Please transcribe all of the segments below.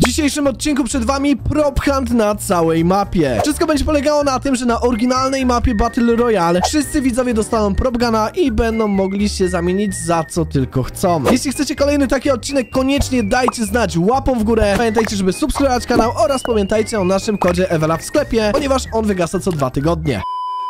W dzisiejszym odcinku przed wami prop hunt na całej mapie. Wszystko będzie polegało na tym, że na oryginalnej mapie Battle Royale wszyscy widzowie dostaną prop guna i będą mogli się zamienić za co tylko chcą. Jeśli chcecie kolejny taki odcinek, koniecznie dajcie znać łapą w górę. Pamiętajcie, żeby subskrybować kanał oraz pamiętajcie o naszym kodzie Ewela w sklepie, ponieważ on wygasa co dwa tygodnie.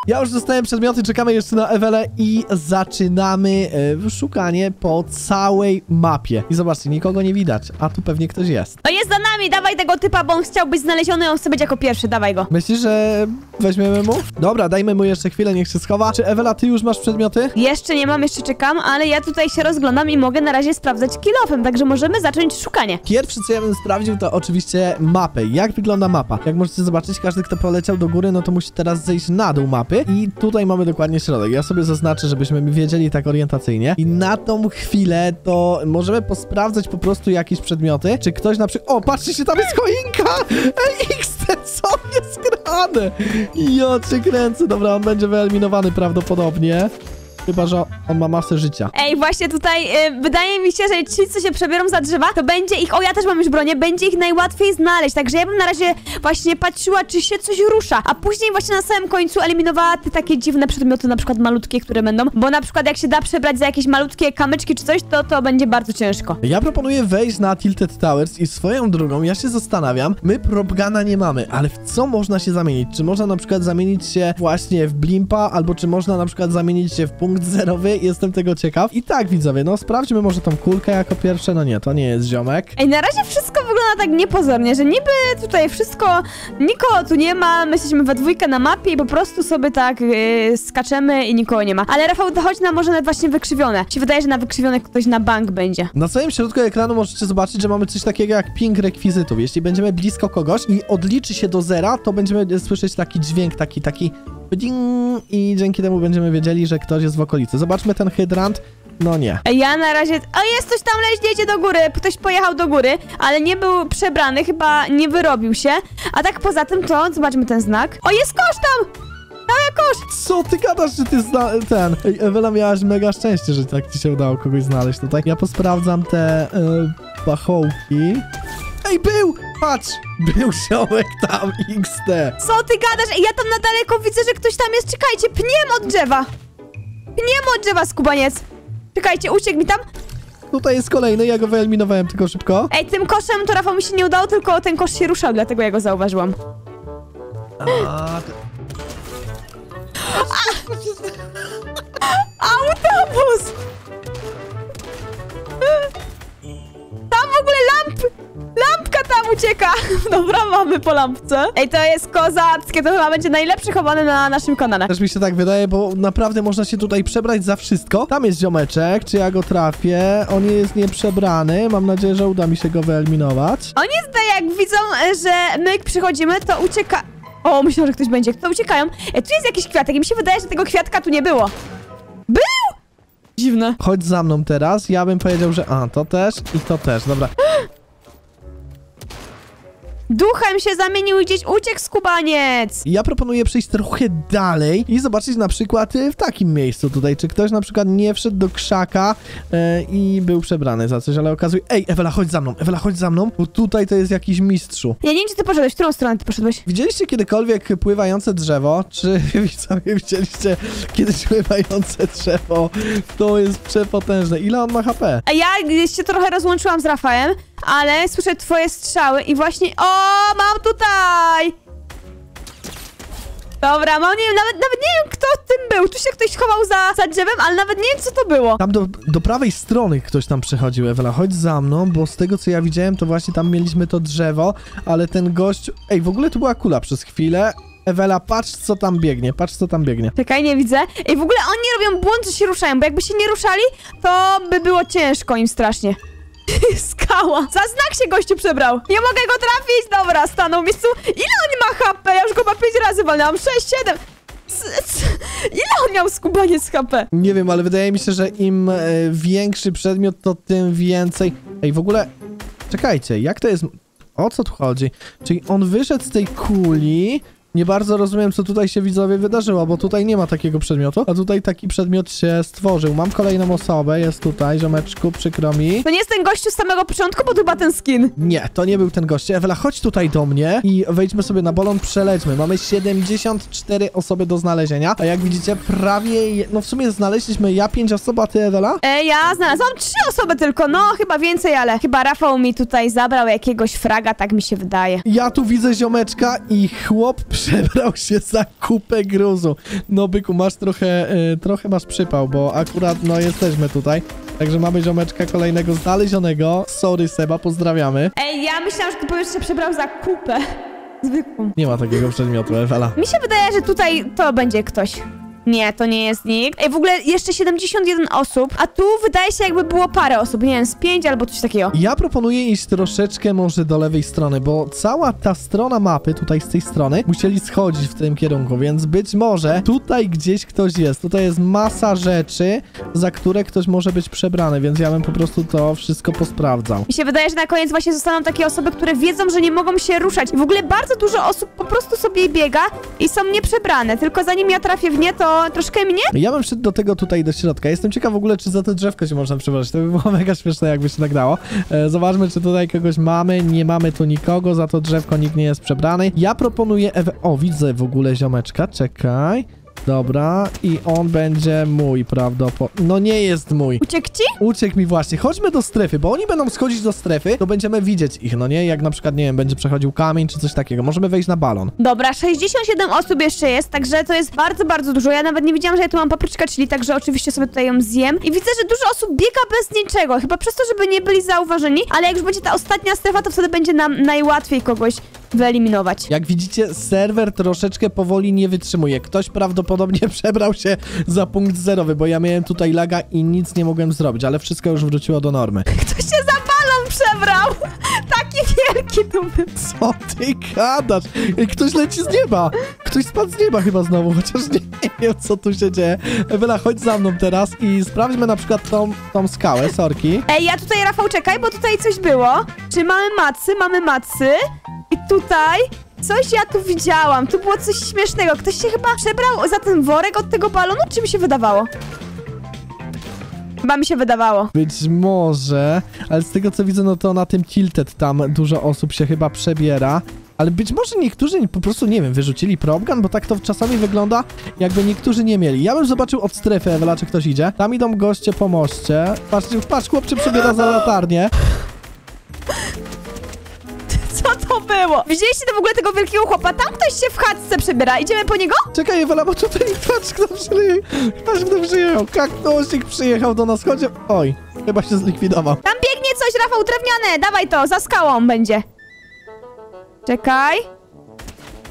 Ja już dostałem przedmioty, czekamy jeszcze na Ewelę i zaczynamy e, szukanie po całej mapie. I zobaczcie, nikogo nie widać, a tu pewnie ktoś jest. Jest za nami, dawaj tego typa, bo on chciał być znaleziony, on chce być jako pierwszy, dawaj go. Myślisz, że weźmiemy mu? Dobra, dajmy mu jeszcze chwilę, niech się schowa. Czy Ewela, ty już masz przedmioty? Jeszcze nie mam, jeszcze czekam, ale ja tutaj się rozglądam i mogę na razie sprawdzać kilofem, także możemy zacząć szukanie. Pierwsze, co ja bym sprawdził, to oczywiście mapę. Jak wygląda mapa? Jak możecie zobaczyć, każdy, kto poleciał do góry, no to musi teraz zejść na dół mapy. I tutaj mamy dokładnie środek. Ja sobie zaznaczę, żebyśmy wiedzieli tak orientacyjnie. I na tą chwilę to możemy posprawdzać po prostu jakieś przedmioty. Czy ktoś na przykład... O, patrzcie tam jest choinka! Ej, XT, co jest grane? Jo, cię kręcę. Dobra, on będzie wyeliminowany prawdopodobnie. Chyba, że on ma masę życia. Ej, właśnie tutaj y, wydaje mi się, że ci, co się przebiorą za drzewa, to będzie ich, o ja też mam już bronię, będzie ich najłatwiej znaleźć, także ja bym na razie właśnie patrzyła, czy się coś rusza, a później właśnie na samym końcu eliminowała te takie dziwne przedmioty, na przykład malutkie, które będą, bo na przykład jak się da przebrać za jakieś malutkie kamyczki czy coś, to to będzie bardzo ciężko. Ja proponuję wejść na Tilted Towers i swoją drogą, ja się zastanawiam, my propgana nie mamy, ale w co można się zamienić? Czy można na przykład zamienić się właśnie w blimpa, albo czy można na przykład zamienić się w punkt zerowy? Jestem tego ciekaw. I tak, widzowie, no sprawdźmy może tą kulkę jako pierwsze. No nie, to nie jest ziomek. Ej, na razie wszystko wygląda tak niepozornie, że niby tutaj wszystko, nikogo tu nie ma, my jesteśmy we dwójkę na mapie i po prostu sobie tak yy, skaczemy i nikogo nie ma. Ale Rafał, dochodzi nam może na właśnie wykrzywione. Ci wydaje, że na wykrzywione ktoś na bank będzie. Na samym środku ekranu możecie zobaczyć, że mamy coś takiego jak ping rekwizytów. Jeśli będziemy blisko kogoś i odliczy się do zera, to będziemy słyszeć taki dźwięk, taki, taki ding i dzięki temu będziemy wiedzieli, że ktoś jest w okolicy. Zobaczmy ten hydrant. No nie. Ej, Ja na razie... O, jest coś tam, leźniecie do góry. Ktoś pojechał do góry, ale nie był przebrany, chyba nie wyrobił się. A tak poza tym to, zobaczmy ten znak. O, jest kosz tam! Cały kosz! Co ty gadasz, że ty zna ten... Ej, Ewela miałaś mega szczęście, że tak ci się udało kogoś znaleźć tutaj. Ja posprawdzam te e, pachołki. Ej, był! Patrz! Był ziomek tam, XD. Co ty gadasz? Ej, ja tam na daleko widzę, że ktoś tam jest. Czekajcie, pniem od drzewa. Pniem od drzewa, skubaniec. Czekajcie, uciekł mi tam. Tutaj jest kolejny, ja go wyeliminowałem tylko szybko. Ej, tym koszem to Rafał mi się nie udało, tylko ten kosz się ruszał, dlatego ja go zauważyłam. A, Autobus! W ogóle lamp! Lampka tam ucieka! Dobra, mamy po lampce. Ej, to jest kozackie, to chyba będzie najlepszy chowany na naszym kanale. Też mi się tak wydaje, bo naprawdę można się tutaj przebrać za wszystko. Tam jest ziomeczek, czy ja go trafię? On jest nieprzebrany, mam nadzieję, że uda mi się go wyeliminować. Oni tutaj jak widzą, e, że my przychodzimy, to ucieka... O, myślę, że ktoś będzie. To uciekają. E, tu jest jakiś kwiatek i mi się wydaje, że tego kwiatka tu nie było. Był! Dziwne. Chodź za mną teraz, ja bym powiedział, że... A, to też i to też, dobra. Duchem się zamienił i gdzieś uciekł skubaniec. Ja proponuję przejść trochę dalej i zobaczyć na przykład y, w takim miejscu tutaj, czy ktoś na przykład nie wszedł do krzaka e, i był przebrany za coś, ale okazuje... Ej, Ewela, chodź za mną, Ewela, chodź za mną, bo tutaj to jest jakiś mistrzu. Ja nie wiem, gdzie ty poszedłeś, w którą stronę ty poszedłeś? Widzieliście kiedykolwiek pływające drzewo? Czy widzowie widzieliście kiedyś pływające drzewo? To jest przepotężne. Ile on ma HP? A ja się trochę rozłączyłam z Rafałem, ale słyszę twoje strzały i właśnie... O, mam tutaj! Dobra, mam, nie wiem, nawet, nawet nie wiem, kto tym był. Tu się ktoś chował za, za drzewem, ale nawet nie wiem, co to było. Tam do, do prawej strony ktoś tam przechodził, Ewela, chodź za mną, bo z tego co ja widziałem, to właśnie tam mieliśmy to drzewo, ale ten gość... Ej, w ogóle tu była kula przez chwilę. Ewela, patrz co tam biegnie, patrz co tam biegnie. Czekaj, nie widzę. I w ogóle oni robią błąd, że się ruszają, bo jakby się nie ruszali, to by było ciężko im strasznie. Skała. Za znak się gościu przebrał. Nie mogę go trafić. Dobra, stanął miejscu. Ile on ma HP? Ja już go ma 5 razy walnęłam. 6, 7. C- c- Ile on miał skubaniec HP? Nie wiem, ale wydaje mi się, że im e, większy przedmiot, to tym więcej... Ej, w ogóle... Czekajcie, jak to jest... O co tu chodzi? Czyli on wyszedł z tej kuli, Nie bardzo rozumiem, co tutaj się widzowie wydarzyło, bo tutaj nie ma takiego przedmiotu, a tutaj taki przedmiot się stworzył. Mam kolejną osobę, jest tutaj, ziomeczku, przykro mi. To nie jest ten gościu z samego początku, bo to chyba ten skin. Nie, to nie był ten gość. Ewela, chodź tutaj do mnie i wejdźmy sobie na balon, przelećmy. Mamy 74 osoby do znalezienia, a jak widzicie, prawie, je- no w sumie znaleźliśmy ja 5 osób, a ty, Ewela? E, ja znalazłam trzy osoby tylko, no chyba więcej, ale chyba Rafał mi tutaj zabrał jakiegoś fraga, tak mi się wydaje. Ja tu widzę ziomeczka i chłop przebrał się za kupę gruzu. No byku, masz trochę, y, trochę masz przypał, bo akurat no jesteśmy tutaj. Także mamy ziomeczka kolejnego znalezionego. Sorry Seba, pozdrawiamy. Ej, ja myślałam, że ty powiesz, że się przebrał za kupę. Zwykłą. Nie ma takiego przedmiotu, Ewela. Mi się wydaje, że tutaj to będzie ktoś. Nie, to nie jest nikt. Ej, w ogóle jeszcze 71 osób, a tu wydaje się jakby było parę osób, nie wiem, z 5 albo coś takiego. Ja proponuję iść troszeczkę może do lewej strony, bo cała ta strona mapy, tutaj z tej strony, musieli schodzić w tym kierunku, więc być może tutaj gdzieś ktoś jest. Tutaj jest masa rzeczy, za które ktoś może być przebrany, więc ja bym po prostu to wszystko posprawdzał. Mi się wydaje, że na koniec właśnie zostaną takie osoby, które wiedzą, że nie mogą się ruszać. I w ogóle bardzo dużo osób po prostu sobie biega i są nieprzebrane, tylko zanim ja trafię w nie, to troszkę mnie. Ja bym szedł do tego tutaj do środka. Jestem ciekaw w ogóle, czy za to drzewko się można przebrać. To by było mega śmieszne, jakby się tak dało. E, zobaczmy, czy tutaj kogoś mamy. Nie mamy tu nikogo, za to drzewko nikt nie jest przebrany. Ja proponuję Ewę... O, widzę w ogóle ziomeczka, czekaj. Dobra, i on będzie mój prawdopodobnie. No nie jest mój. Uciekł ci? Uciekł mi właśnie. Chodźmy do strefy, bo oni będą schodzić do strefy, to będziemy widzieć ich, no nie? Jak na przykład, nie wiem, będzie przechodził kamień czy coś takiego. Możemy wejść na balon. Dobra, 67 osób jeszcze jest, także to jest bardzo, bardzo dużo. Ja nawet nie wiedziałam, że ja tu mam papryczkę, czyli także oczywiście sobie tutaj ją zjem. I widzę, że dużo osób biega bez niczego, chyba przez to, żeby nie byli zauważeni, ale jak już będzie ta ostatnia strefa, to wtedy będzie nam najłatwiej kogoś wyeliminować. Jak widzicie, serwer troszeczkę powoli nie wytrzymuje. Ktoś prawdopodobnie przebrał się za punkt zerowy, bo ja miałem tutaj laga i nic nie mogłem zrobić, ale wszystko już wróciło do normy. Ktoś się za balon przebrał! Taki wielki tu był. Co ty gadasz? Ktoś leci z nieba! Ktoś spadł z nieba chyba znowu, chociaż nie, nie wiem, co tu się dzieje. Ewela, chodź za mną teraz i sprawdźmy na przykład tą, tą skałę, sorki. Ej, ja tutaj, Rafał, czekaj, bo tutaj coś było. Czy mamy macy? Mamy macy. Tutaj coś ja tu widziałam. Tu było coś śmiesznego. Ktoś się chyba przebrał za ten worek od tego balonu, czy mi się wydawało? Chyba mi się wydawało. Być może, ale z tego co widzę, no to na tym Tilted tam dużo osób się chyba przebiera. Ale być może niektórzy po prostu, nie wiem, wyrzucili propgun, bo tak to czasami wygląda, jakby niektórzy nie mieli. Ja bym zobaczył od strefy, Ewela, czy ktoś idzie. Tam idą goście po moście. Patrz, chłopczy przebiera za latarnię. Było? Widzieliście to w ogóle tego wielkiego chłopa? Tam ktoś się w chatce przebiera. Idziemy po niego? Czekaj, Ewela, bo tutaj patrz, kto przyjechał. Patrz, kto przyjechał. Kaktusik przyjechał do nas. Chodź. Oj, chyba się zlikwidował. Tam biegnie coś, Rafał, drewniane. Dawaj to, za skałą będzie. Czekaj.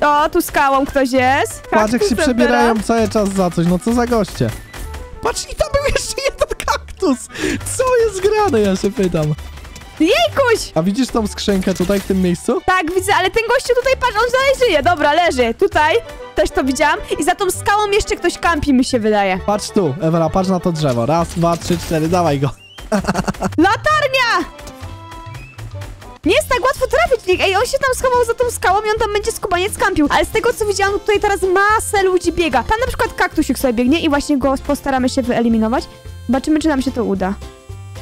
O, tu skałą ktoś jest. Patrz, jak się Kaktusem przebierają teraz. cały czas za coś. No co za goście. Patrz, i tam był jeszcze jeden kaktus. Co jest grane, ja się pytam. Jejkuś! A widzisz tą skrzynkę tutaj w tym miejscu? Tak, widzę, ale ten gościu tutaj, patrz, on dalej żyje. Dobra, leży. Tutaj też to widziałam. I za tą skałą jeszcze ktoś kampi, mi się wydaje. Patrz tu, Ewela, patrz na to drzewo. Raz, dwa, trzy, cztery, dawaj go. Latarnia! Nie jest tak łatwo trafić w nich. Ej, on się tam schował za tą skałą i on tam będzie skubaniec kampił. Ale z tego, co widziałam, tutaj teraz masę ludzi biega. Tam na przykład kaktusik sobie biegnie i właśnie go postaramy się wyeliminować. Zobaczymy, czy nam się to uda.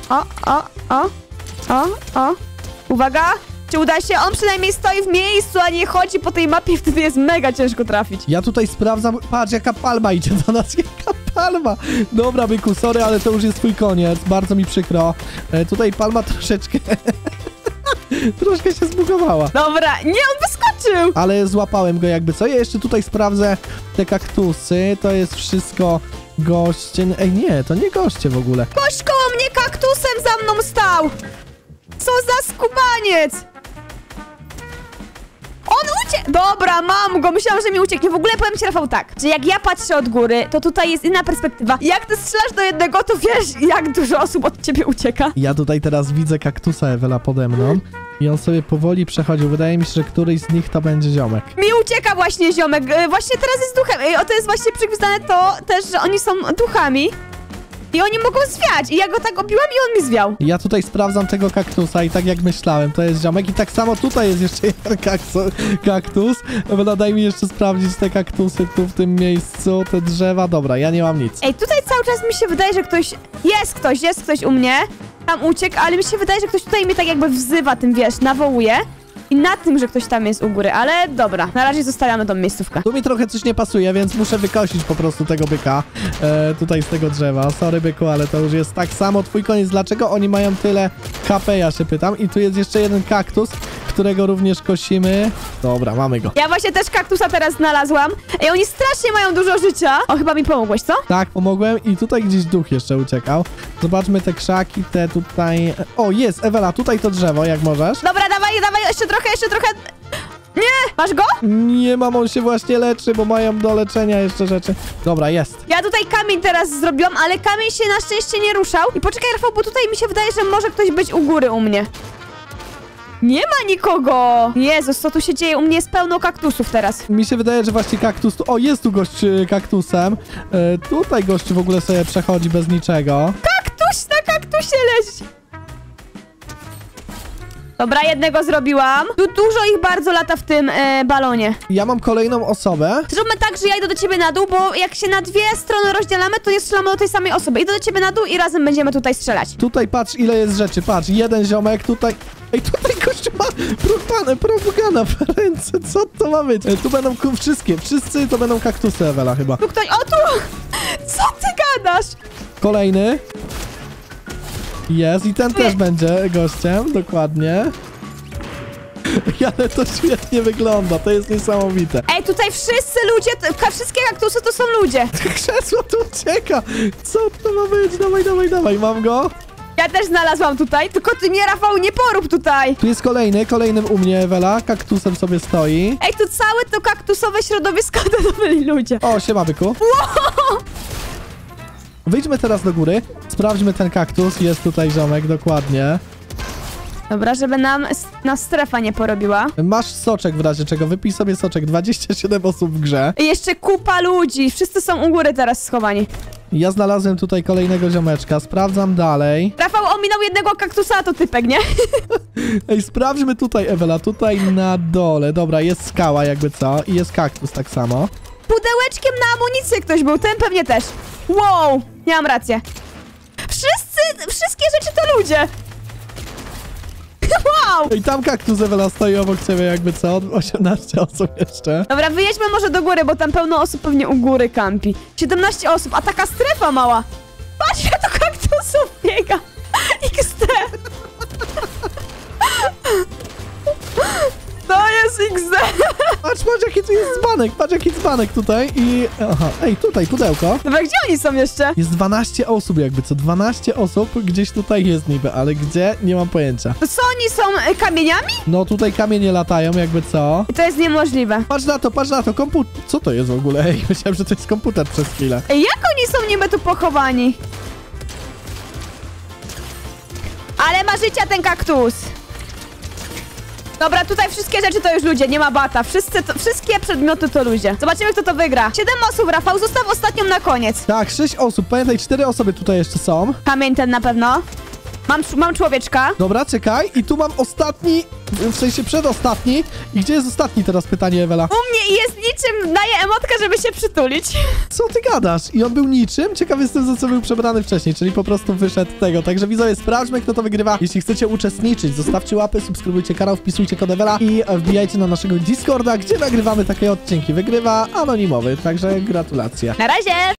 O, o, o, o, o. Uwaga! Czy uda się? On przynajmniej stoi w miejscu, a nie chodzi po tej mapie, wtedy jest mega ciężko trafić. Ja tutaj sprawdzam. Patrz, jaka palma idzie do nas. Jaka palma. Dobra, byku, sorry, ale to już jest twój koniec. Bardzo mi przykro. E, tutaj palma troszeczkę... Troszkę się zbugowała. Dobra, nie, on wyskoczył! Ale złapałem go jakby co. Ja jeszcze tutaj sprawdzę te kaktusy. To jest wszystko goście. Ej, nie, to nie goście w ogóle. Gość koło mnie kaktusem za mną stał! Co za skubaniec! On uciekł! Dobra, mam go, myślałam, że mi ucieknie. W ogóle powiem ci, Rafał, tak, że jak ja patrzę od góry, to tutaj jest inna perspektywa. Jak ty strzelasz do jednego, to wiesz, jak dużo osób od ciebie ucieka. Ja tutaj teraz widzę kaktusa Ewela pode mną. I on sobie powoli przechodził. Wydaje mi się, że któryś z nich to będzie ziomek. Mi ucieka właśnie ziomek, e, właśnie teraz jest duchem. Ej, o, to jest właśnie przygwizdane to też, że oni są duchami. I oni mogą zwiać. I ja go tak obiłam i on mi zwiał. Ja tutaj sprawdzam tego kaktusa i tak jak myślałem, to jest ziomek i tak samo tutaj jest jeszcze jeden kaktus. Ewela, daj mi jeszcze sprawdzić te kaktusy tu w tym miejscu, te drzewa. Dobra, ja nie mam nic. Ej, tutaj cały czas mi się wydaje, że ktoś... Jest ktoś, jest ktoś u mnie. Tam uciekł, ale mi się wydaje, że ktoś tutaj mnie tak jakby wzywa tym, wiesz, nawołuje. I na tym, że ktoś tam jest u góry, ale dobra, na razie zostawiamy tą miejscówkę. Tu mi trochę coś nie pasuje, więc muszę wykosić po prostu tego byka e, tutaj z tego drzewa. Sorry byku, ale to już jest tak samo twój koniec. Dlaczego oni mają tyle KP, ja się pytam. I tu jest jeszcze jeden kaktus, którego również kosimy. Dobra, mamy go. Ja właśnie też kaktusa teraz znalazłam. Ej, oni strasznie mają dużo życia. O, chyba mi pomogłeś, co? Tak, pomogłem i tutaj gdzieś duch jeszcze uciekał. Zobaczmy te krzaki, te tutaj... O, jest, Ewela, tutaj to drzewo, jak możesz. Dobra, dawaj, dawaj, jeszcze trochę, jeszcze trochę. Nie! Masz go? Nie, mam, on się właśnie leczy, bo mają do leczenia jeszcze rzeczy. Dobra, jest. Ja tutaj kamień teraz zrobiłam, ale kamień się na szczęście nie ruszał. I poczekaj, Rafał, bo tutaj mi się wydaje, że może ktoś być u góry u mnie. Nie ma nikogo! Jezus, co tu się dzieje? U mnie jest pełno kaktusów teraz. Mi się wydaje, że właśnie kaktus... Tu... O, jest tu gość y, kaktusem. E, tutaj gość w ogóle sobie przechodzi bez niczego. Kaktus na kaktusie leży! Dobra, jednego zrobiłam. Tu dużo ich bardzo lata w tym e, balonie. Ja mam kolejną osobę. Zróbmy tak, że ja idę do ciebie na dół, bo jak się na dwie strony rozdzielamy, to nie strzelamy do tej samej osoby. Idę do ciebie na dół i razem będziemy tutaj strzelać. Tutaj patrz, ile jest rzeczy. Patrz, jeden ziomek, tutaj... Ej, tutaj gościu ma propane, propagana w ręce. Co to ma być? E, tu będą wszystkie, wszyscy to będą kaktusy, Ewela, chyba. Tu ktoś... O, tu! Co ty gadasz? Kolejny. Jest i ten też będzie gościem, dokładnie. Ale to świetnie wygląda, to jest niesamowite. Ej, tutaj wszyscy ludzie, wszystkie kaktusy to są ludzie. Krzesło tu ucieka! Co to ma być? Dawaj, dawaj, dawaj, mam go. Ja też znalazłam tutaj, tylko ty mnie, Rafał, nie porób tutaj. Tu jest kolejny, kolejnym u mnie, Ewela, kaktusem sobie stoi. Ej, tu całe to kaktusowe środowisko to byli ludzie. O, siema, byku. Wyjdźmy teraz do góry, sprawdźmy ten kaktus, jest tutaj ziomek, dokładnie. Dobra, żeby nam nas strefa nie porobiła. Masz soczek w razie czego, wypij sobie soczek, 27 osób w grze. I jeszcze kupa ludzi, wszyscy są u góry teraz schowani. Ja znalazłem tutaj kolejnego ziomeczka, sprawdzam dalej. Rafał ominął jednego kaktusa, to typek, nie? Ej, sprawdźmy tutaj, Ewela, tutaj na dole. Dobra, jest skała jakby co i jest kaktus tak samo. Pudełeczkiem na amunicję ktoś był, ten pewnie też. Wow, miałam rację. Wszyscy, wszystkie rzeczy to ludzie. Wow! Ej, tam kaktus, Ewela, stoi obok ciebie jakby co, 18 osób jeszcze. Dobra, wyjedźmy może do góry, bo tam pełno osób pewnie u góry kampi. 17 osób, a taka strefa mała. Patrz, ja do kaktusów biega. XD. To jest XD. Patrz, patrz jaki tu jest dzbanek, patrz jaki dzbanek tutaj i... Aha, ej, tutaj pudełko. Dobra, gdzie oni są jeszcze? Jest 12 osób jakby co, 12 osób gdzieś tutaj jest niby, ale gdzie? Nie mam pojęcia. To co, oni są y, kamieniami? No tutaj kamienie latają jakby co. I to jest niemożliwe. Patrz na to, patrz na to, komputer... Co to jest w ogóle? Ej, myślałem, że to jest komputer przez chwilę. Ej, jak oni są niby tu pochowani? Ale ma życia ten kaktus. Dobra, tutaj wszystkie rzeczy to już ludzie, nie ma bata. Wszyscy to, wszystkie przedmioty to ludzie. Zobaczymy, kto to wygra. Siedem osób, Rafał, zostaw ostatnią na koniec. Tak, 6 osób, pamiętaj, 4 osoby tutaj jeszcze są. Kamień ten na pewno. Mam, mam człowieczka. Dobra, czekaj. I tu mam ostatni, w sensie przedostatni. I gdzie jest ostatni teraz pytanie, Ewela? U mnie i jest niczym, daje emotkę, żeby się przytulić. Co ty gadasz? I on był niczym? Ciekaw jestem, za co był przebrany wcześniej, czyli po prostu wyszedł tego. Także widzowie, sprawdźmy, kto to wygrywa. Jeśli chcecie uczestniczyć, zostawcie łapy, subskrybujcie kanał, wpisujcie kod Ewela i wbijajcie na naszego Discorda, gdzie nagrywamy takie odcinki. Wygrywa anonimowy, także gratulacje. Na razie!